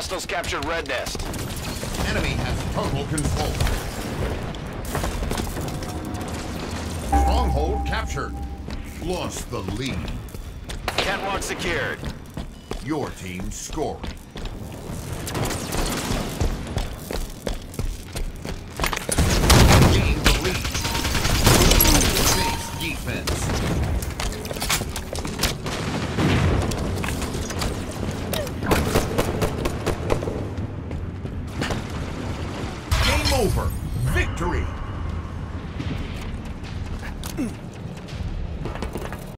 Hostiles captured Red Nest. Enemy has total control. Stronghold captured. Lost the lead. Catwalk secured. Your team scoring. Gain the lead. Base defense. Over. Victory.